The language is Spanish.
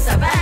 sabés.